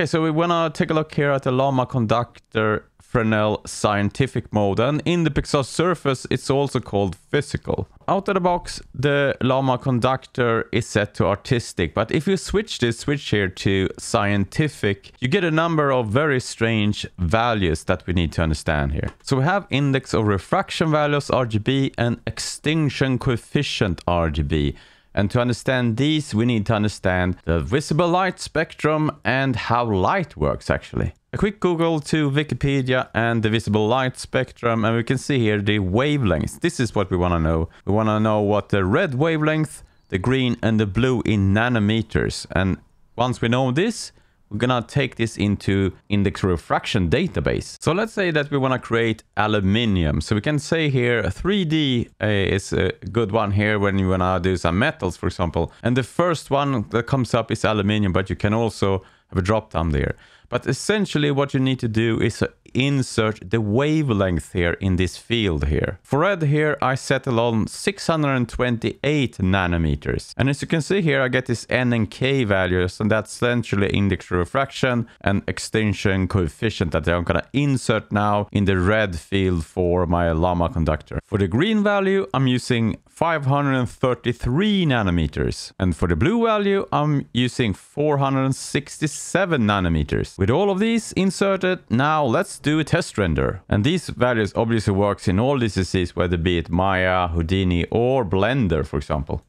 Okay, so we want to take a look here at the Lama Conductor Fresnel scientific mode and in the Pixar surface it's also called physical. Out of the box the Lama conductor is set to artistic but if you switch this switch here to scientific you get a number of very strange values that we need to understand here. So we have index of refraction values RGB and extinction coefficient RGB. And to understand these, we need to understand the visible light spectrum and how light works actually. A quick Google to Wikipedia and the visible light spectrum and we can see here the wavelengths. This is what we want to know. We want to know what the red wavelength, the green and the blue in nanometers. And once we know this, we're gonna take this into index refraction database. So let's say that we wanna create aluminium. So we can say here 3D uh, is a good one here when you wanna do some metals, for example. And the first one that comes up is aluminium, but you can also have a drop down there. But essentially what you need to do is insert the wavelength here in this field here. For red here, I settle on 628 nanometers. And as you can see here, I get this N and K values, and that's essentially index refraction and extinction coefficient that I'm gonna insert now in the red field for my Lama conductor. For the green value, I'm using 533 nanometers. And for the blue value, I'm using 467 nanometers. With all of these inserted, now let's do a test render. And these values obviously works in all DCCs, whether be it Maya, Houdini or Blender, for example.